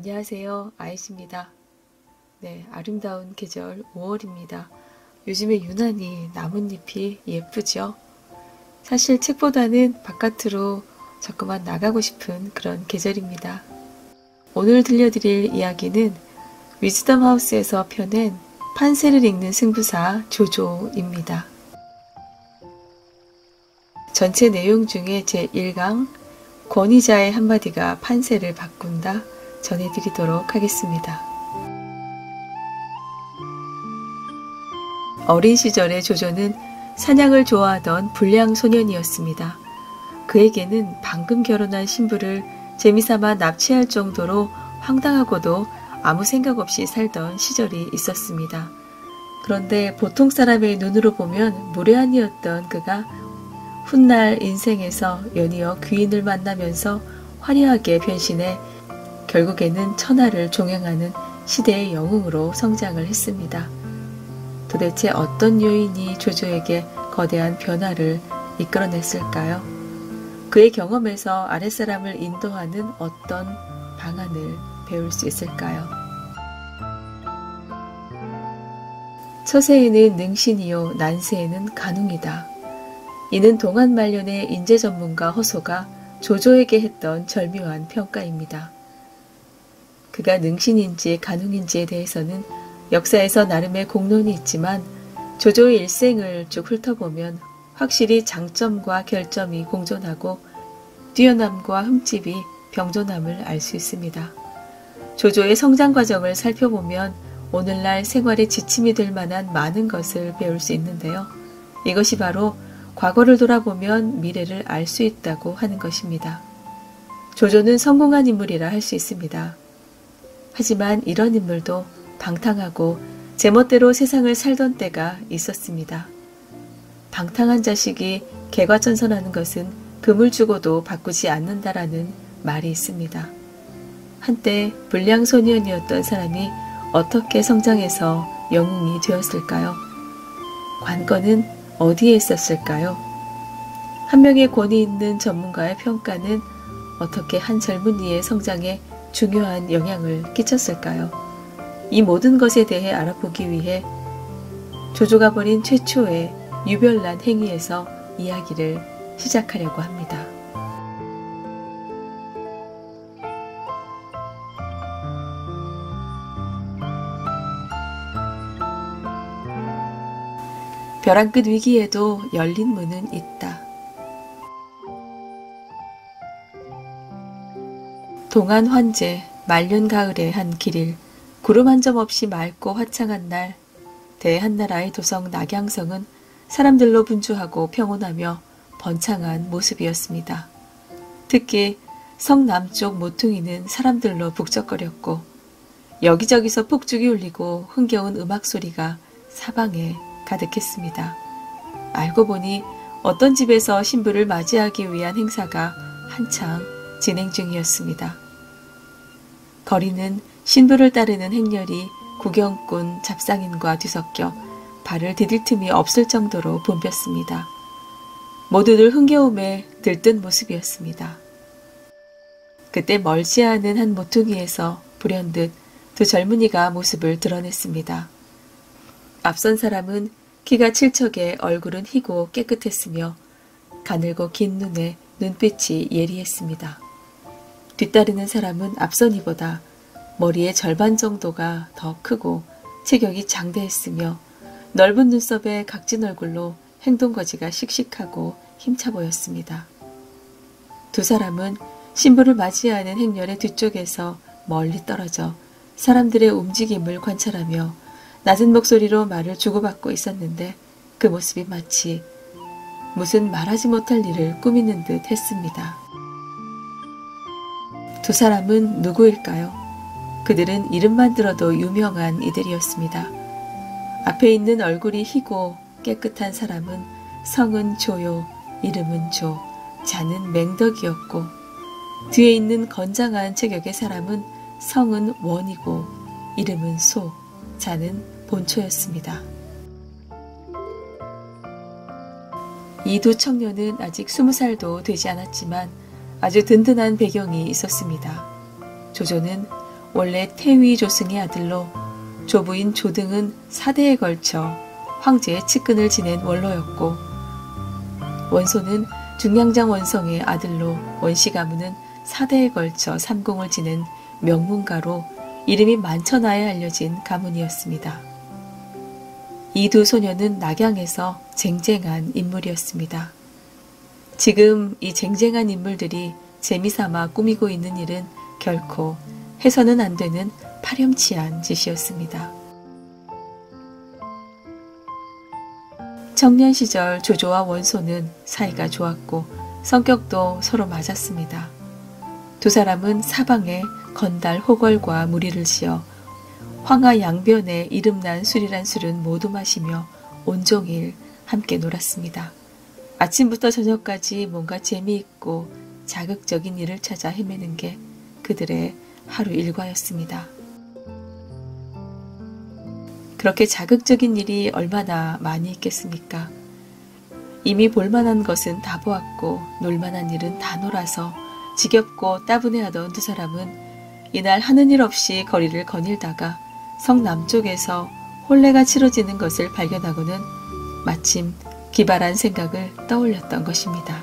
안녕하세요. 아이스입니다. 네, 아름다운 계절 5월입니다. 요즘에 유난히 나뭇잎이 예쁘죠? 사실 책보다는 바깥으로 자꾸만 나가고 싶은 그런 계절입니다. 오늘 들려드릴 이야기는 위즈덤 하우스에서 펴낸 판세를 읽는 승부사 조조입니다. 전체 내용 중에 제1강 권위자의 한마디가 판세를 바꾼다 전해드리도록 하겠습니다. 어린 시절의 조조는 사냥을 좋아하던 불량 소년이었습니다. 그에게는 방금 결혼한 신부를 재미삼아 납치할 정도로 황당하고도 아무 생각 없이 살던 시절이 있었습니다. 그런데 보통 사람의 눈으로 보면 무례한이었던 그가 훗날 인생에서 연이어 귀인을 만나면서 화려하게 변신해 결국에는 천하를 종행하는 시대의 영웅으로 성장을 했습니다. 도대체 어떤 요인이 조조에게 거대한 변화를 이끌어냈을까요? 그의 경험에서 아랫사람을 인도하는 어떤 방안을 배울 수 있을까요? 처세에는 능신이요 난세에는 간웅이다. 이는 동안 말년의 인재 전문가 허소가 조조에게 했던 절묘한 평가입니다. 그가 능신인지 가능인지에 대해서는 역사에서 나름의 공론이 있지만 조조의 일생을 쭉 훑어보면 확실히 장점과 결점이 공존하고 뛰어남과 흠집이 병존함을 알 수 있습니다. 조조의 성장 과정을 살펴보면 오늘날 생활에 지침이 될 만한 많은 것을 배울 수 있는데요. 이것이 바로 과거를 돌아보면 미래를 알 수 있다고 하는 것입니다. 조조는 성공한 인물이라 할 수 있습니다. 하지만 이런 인물도 방탕하고 제멋대로 세상을 살던 때가 있었습니다. 방탕한 자식이 개과천선하는 것은 금을 주고도 바꾸지 않는다라는 말이 있습니다. 한때 불량 소년이었던 사람이 어떻게 성장해서 영웅이 되었을까요? 관건은 어디에 있었을까요? 한 명의 권위 있는 전문가의 평가는 어떻게 한 젊은이의 성장에 중요한 영향을 끼쳤을까요? 이 모든 것에 대해 알아보기 위해 조조가 벌인 최초의 유별난 행위에서 이야기를 시작하려고 합니다. 벼랑 끝 위기에도 열린 문은 있다. 동안 환제 말년 가을의 한 길일 구름 한 점 없이 맑고 화창한 날 대한나라의 도성 낙양성은 사람들로 분주하고 평온하며 번창한 모습이었습니다. 특히 성 남쪽 모퉁이는 사람들로 북적거렸고 여기저기서 폭죽이 울리고 흥겨운 음악 소리가 사방에 가득했습니다. 알고 보니 어떤 집에서 신부를 맞이하기 위한 행사가 한창 진행 중이었습니다. 거리는 신부를 따르는 행렬이 구경꾼 잡상인과 뒤섞여 발을 디딜 틈이 없을 정도로 붐볐습니다. 모두들 흥겨움에 들뜬 모습이었습니다. 그때 멀지 않은 한 모퉁이에서 불현듯 두 젊은이가 모습을 드러냈습니다. 앞선 사람은 키가 칠척에 얼굴은 희고 깨끗했으며 가늘고 긴 눈에 눈빛이 예리했습니다. 뒤따르는 사람은 앞선 이보다 머리의 절반 정도가 더 크고 체격이 장대했으며 넓은 눈썹에 각진 얼굴로 행동거지가 씩씩하고 힘차 보였습니다. 두 사람은 신부를 맞이하는 행렬의 뒤쪽에서 멀리 떨어져 사람들의 움직임을 관찰하며 낮은 목소리로 말을 주고받고 있었는데 그 모습이 마치 무슨 말하지 못할 일을 꾸미는 듯 했습니다. 두 사람은 누구일까요? 그들은 이름만 들어도 유명한 이들이었습니다. 앞에 있는 얼굴이 희고 깨끗한 사람은 성은 조요, 이름은 조, 자는 맹덕이었고 뒤에 있는 건장한 체격의 사람은 성은 원이고 이름은 소, 자는 본초였습니다. 이 두 청년은 아직 스무 살도 되지 않았지만 아주 든든한 배경이 있었습니다. 조조는 원래 태위 조승의 아들로 조부인 조등은 사대에 걸쳐 황제의 측근을 지낸 원로였고 원소는 중량장 원성의 아들로 원씨 가문은 사대에 걸쳐 삼공을 지낸 명문가로 이름이 만천하에 알려진 가문이었습니다. 이 두 소녀는 낙양에서 쟁쟁한 인물이었습니다. 지금 이 쟁쟁한 인물들이 재미삼아 꾸미고 있는 일은 결코 해서는 안 되는 파렴치한 짓이었습니다. 청년 시절 조조와 원소는 사이가 좋았고 성격도 서로 맞았습니다. 두 사람은 사방에 건달 호걸과 무리를 지어 황하 양변에 이름난 술이란 술은 모두 마시며 온종일 함께 놀았습니다. 아침부터 저녁까지 뭔가 재미있고 자극적인 일을 찾아 헤매는 게 그들의 하루 일과였습니다. 그렇게 자극적인 일이 얼마나 많이 있겠습니까? 이미 볼만한 것은 다 보았고 놀만한 일은 다 놀아서 지겹고 따분해하던 두 사람은 이날 하는 일 없이 거리를 거닐다가 성 남쪽에서 혼례가 치러지는 것을 발견하고는 마침 기발한 생각을 떠올렸던 것입니다.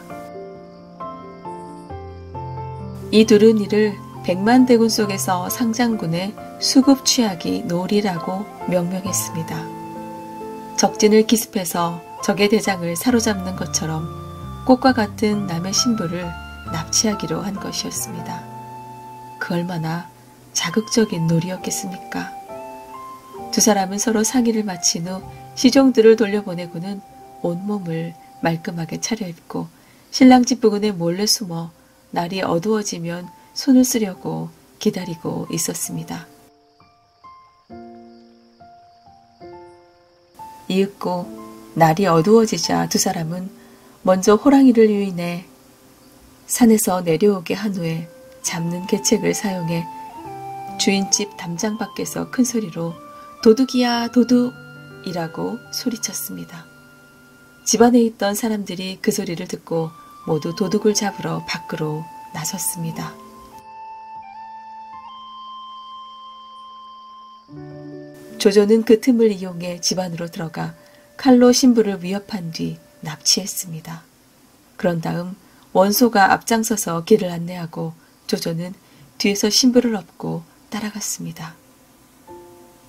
이 둘은 이를 백만 대군 속에서 상장군의 수급 취하기 놀이라고 명명했습니다. 적진을 기습해서 적의 대장을 사로잡는 것처럼 꽃과 같은 남의 신부를 납치하기로 한 것이었습니다. 그 얼마나 자극적인 놀이였겠습니까? 두 사람은 서로 상의를 마친 후 시종들을 돌려보내고는 온몸을 말끔하게 차려입고 신랑 집 부근에 몰래 숨어 날이 어두워지면 손을 쓰려고 기다리고 있었습니다. 이윽고 날이 어두워지자 두 사람은 먼저 호랑이를 유인해 산에서 내려오게 한 후에 잡는 계책을 사용해 주인집 담장 밖에서 큰 소리로 도둑이야 도둑이라고 소리쳤습니다. 집안에 있던 사람들이 그 소리를 듣고 모두 도둑을 잡으러 밖으로 나섰습니다. 조조는 그 틈을 이용해 집 안으로 들어가 칼로 신부를 위협한 뒤 납치했습니다. 그런 다음 원소가 앞장서서 길을 안내하고 조조는 뒤에서 신부를 업고 따라갔습니다.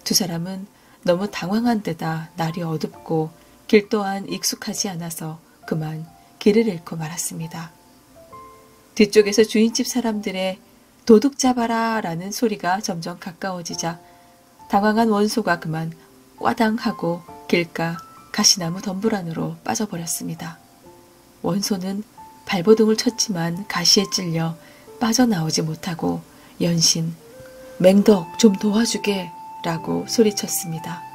두 사람은 너무 당황한 데다 날이 어둡고 길 또한 익숙하지 않아서 그만 길을 잃고 말았습니다. 뒤쪽에서 주인집 사람들의 도둑 잡아라 라는 소리가 점점 가까워지자 당황한 원소가 그만 꽈당하고 길가 가시나무 덤불 안으로 빠져버렸습니다. 원소는 발버둥을 쳤지만 가시에 찔려 빠져나오지 못하고 연신 맹덕 좀 도와주게 라고 소리쳤습니다.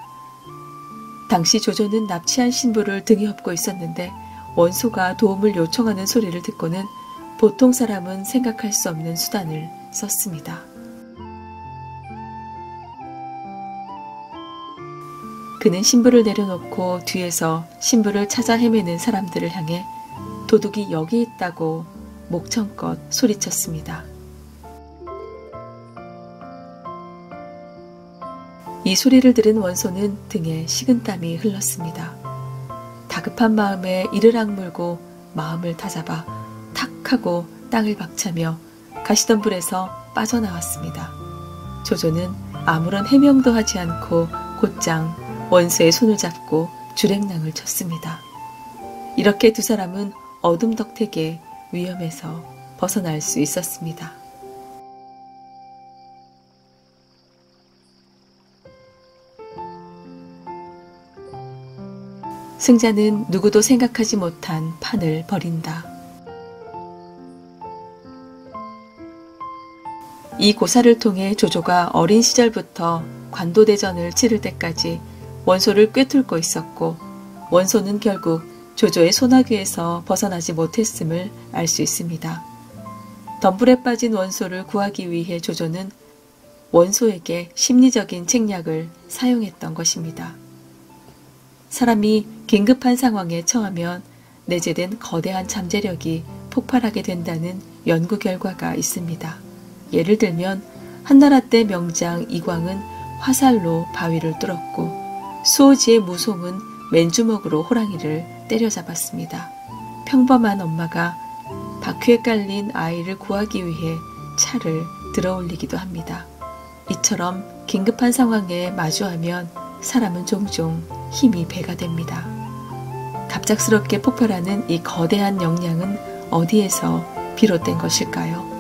당시 조조는 납치한 신부를 등에 업고 있었는데 원소가 도움을 요청하는 소리를 듣고는 보통 사람은 생각할 수 없는 수단을 썼습니다. 그는 신부를 내려놓고 뒤에서 신부를 찾아 헤매는 사람들을 향해 도둑이 여기 있다고 목청껏 소리쳤습니다. 이 소리를 들은 원소는 등에 식은땀이 흘렀습니다. 다급한 마음에 이를 악물고 마음을 다잡아 탁 하고 땅을 박차며 가시덤 불에서 빠져나왔습니다. 조조는 아무런 해명도 하지 않고 곧장 원수의 손을 잡고 주랭랑을 쳤습니다. 이렇게 두 사람은 어둠 덕택의 위험에서 벗어날 수 있었습니다. 승자는 누구도 생각하지 못한 판을 벌인다. 이 고사를 통해 조조가 어린 시절부터 관도대전을 치를 때까지 원소를 꿰뚫고 있었고 원소는 결국 조조의 소나귀에서 벗어나지 못했음을 알 수 있습니다. 덤불에 빠진 원소를 구하기 위해 조조는 원소에게 심리적인 책략을 사용했던 것입니다. 사람이 긴급한 상황에 처하면 내재된 거대한 잠재력이 폭발하게 된다는 연구 결과가 있습니다. 예를 들면 한나라 때 명장 이광은 화살로 바위를 뚫었고 수호지의 무송은 맨주먹으로 호랑이를 때려잡았습니다. 평범한 엄마가 바퀴에 깔린 아이를 구하기 위해 차를 들어올리기도 합니다. 이처럼 긴급한 상황에 마주하면 사람은 종종 힘이 배가 됩니다. 갑작스럽게 폭발하는 이 거대한 역량은 어디에서 비롯된 것일까요?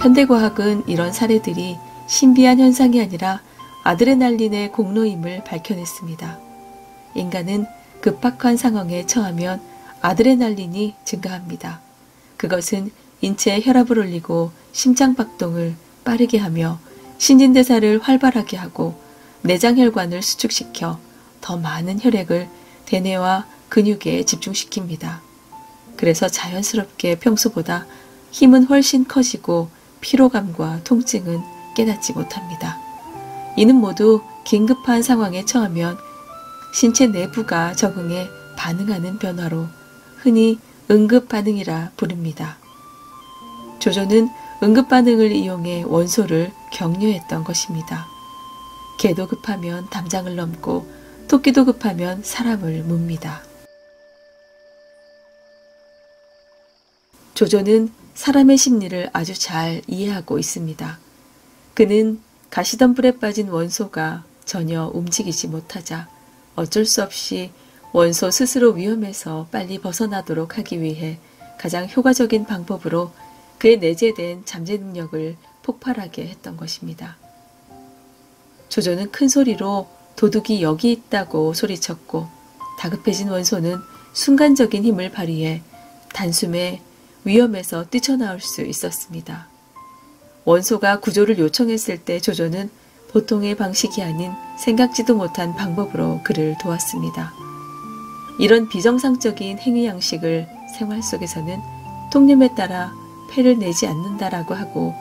현대과학은 이런 사례들이 신비한 현상이 아니라 아드레날린의 공로임을 밝혀냈습니다. 인간은 급박한 상황에 처하면 아드레날린이 증가합니다. 그것은 인체에 혈압을 올리고 심장 박동을 빠르게 하며 신진대사를 활발하게 하고 내장혈관을 수축시켜 더 많은 혈액을 대뇌와 근육에 집중시킵니다. 그래서 자연스럽게 평소보다 힘은 훨씬 커지고 피로감과 통증은 깨닫지 못합니다. 이는 모두 긴급한 상황에 처하면 신체 내부가 적응해 반응하는 변화로 흔히 응급 반응이라 부릅니다. 조조는 응급 반응을 이용해 원소를 격려했던 것입니다. 개도 급하면 담장을 넘고 토끼도 급하면 사람을 묻니다. 조조는 사람의 심리를 아주 잘 이해하고 있습니다. 그는 가시던 불에 빠진 원소가 전혀 움직이지 못하자 어쩔 수 없이 원소 스스로 위험해서 빨리 벗어나도록 하기 위해 가장 효과적인 방법으로 그의 내재된 잠재 능력을 폭발하게 했던 것입니다. 조조는 큰 소리로 도둑이 여기 있다고 소리쳤고 다급해진 원소는 순간적인 힘을 발휘해 단숨에 위험에서 뛰쳐나올 수 있었습니다. 원소가 구조를 요청했을 때 조조는 보통의 방식이 아닌 생각지도 못한 방법으로 그를 도왔습니다. 이런 비정상적인 행위 양식을 생활 속에서는 통념에 따라 폐를 내지 않는다라고 하고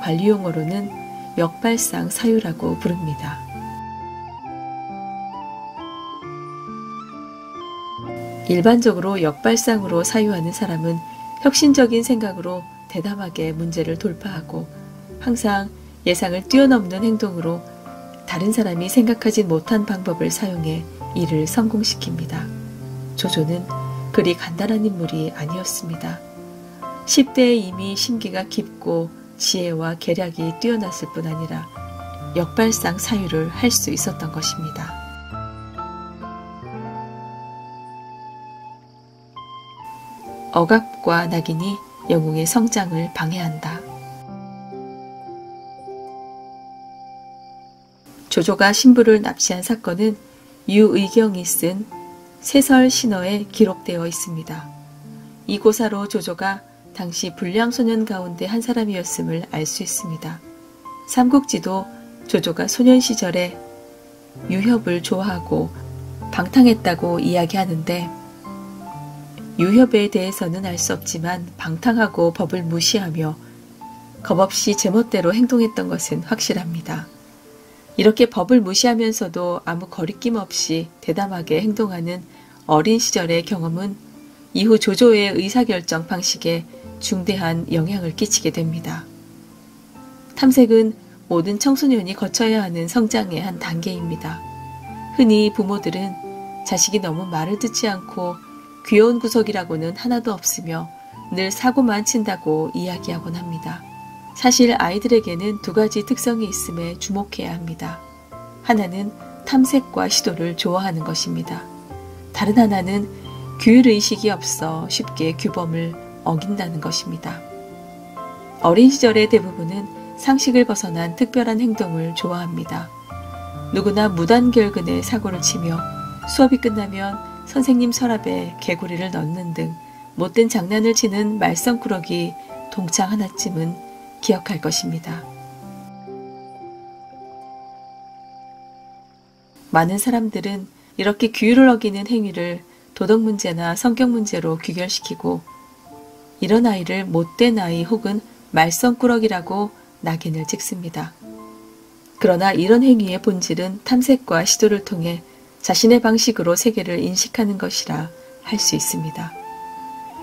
관리 용어로는 역발상 사유라고 부릅니다. 일반적으로 역발상으로 사유하는 사람은 혁신적인 생각으로 대담하게 문제를 돌파하고 항상 예상을 뛰어넘는 행동으로 다른 사람이 생각하지 못한 방법을 사용해 일을 성공시킵니다. 조조는 그리 간단한 인물이 아니었습니다. 10대에 이미 심기가 깊고 지혜와 계략이 뛰어났을 뿐 아니라 역발상 사유를 할 수 있었던 것입니다. 억압과 낙인이 영웅의 성장을 방해한다. 조조가 신부를 납치한 사건은 유의경이 쓴 세설 신어에 기록되어 있습니다. 이 고사로 조조가 당시 불량 소년 가운데 한 사람이었음을 알 수 있습니다. 삼국지도 조조가 소년 시절에 유협을 좋아하고 방탕했다고 이야기하는데 유협에 대해서는 알 수 없지만 방탕하고 법을 무시하며 겁없이 제멋대로 행동했던 것은 확실합니다. 이렇게 법을 무시하면서도 아무 거리낌 없이 대담하게 행동하는 어린 시절의 경험은 이후 조조의 의사결정 방식에 중대한 영향을 끼치게 됩니다. 탐색은 모든 청소년이 거쳐야 하는 성장의 한 단계입니다. 흔히 부모들은 자식이 너무 말을 듣지 않고 귀여운 구석이라고는 하나도 없으며 늘 사고만 친다고 이야기하곤 합니다. 사실 아이들에게는 두 가지 특성이 있음에 주목해야 합니다. 하나는 탐색과 시도를 좋아하는 것입니다. 다른 하나는 규율의식이 없어 쉽게 규범을 어긴다는 것입니다. 어린 시절의 대부분은 상식을 벗어난 특별한 행동을 좋아합니다. 누구나 무단결근에 사고를 치며 수업이 끝나면 선생님 서랍에 개구리를 넣는 등 못된 장난을 치는 말썽꾸러기 동창 하나쯤은 기억할 것입니다. 많은 사람들은 이렇게 규율을 어기는 행위를 도덕 문제나 성격 문제로 귀결시키고 이런 아이를 못된 아이 혹은 말썽꾸러기라고 낙인을 찍습니다. 그러나 이런 행위의 본질은 탐색과 시도를 통해 자신의 방식으로 세계를 인식하는 것이라 할 수 있습니다.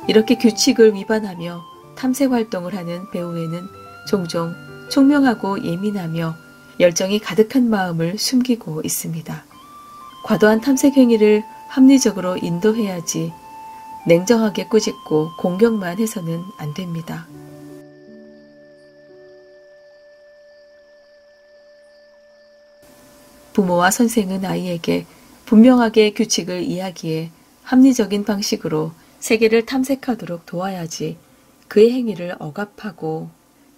이렇게 규칙을 위반하며 탐색 활동을 하는 배우에는 종종 총명하고 예민하며 열정이 가득한 마음을 숨기고 있습니다. 과도한 탐색 행위를 합리적으로 인도해야지 냉정하게 꾸짖고 공격만 해서는 안 됩니다. 부모와 선생은 아이에게 분명하게 규칙을 이야기해 합리적인 방식으로 세계를 탐색하도록 도와야지 그의 행위를 억압하고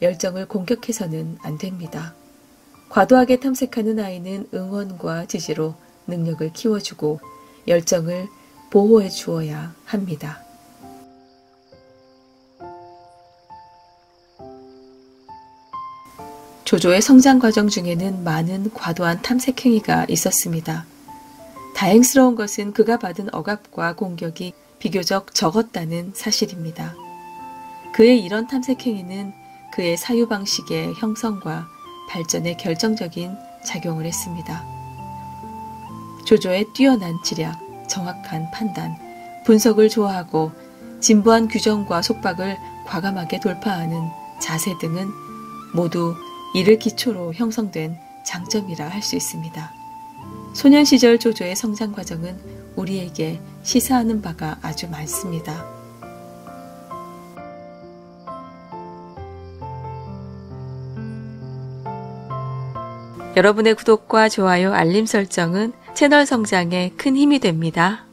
열정을 공격해서는 안 됩니다. 과도하게 탐색하는 아이는 응원과 지지로 능력을 키워주고 열정을 보호해 주어야 합니다. 조조의 성장 과정 중에는 많은 과도한 탐색 행위가 있었습니다. 다행스러운 것은 그가 받은 억압과 공격이 비교적 적었다는 사실입니다. 그의 이런 탐색 행위는 그의 사유 방식의 형성과 발전에 결정적인 작용을 했습니다. 조조의 뛰어난 지략, 정확한 판단, 분석을 좋아하고 진부한 규정과 속박을 과감하게 돌파하는 자세 등은 모두 이를 기초로 형성된 장점이라 할 수 있습니다. 소년 시절 조조의 성장 과정은 우리에게 시사하는 바가 아주 많습니다. 여러분의 구독과 좋아요, 알림 설정은 채널 성장에 큰 힘이 됩니다.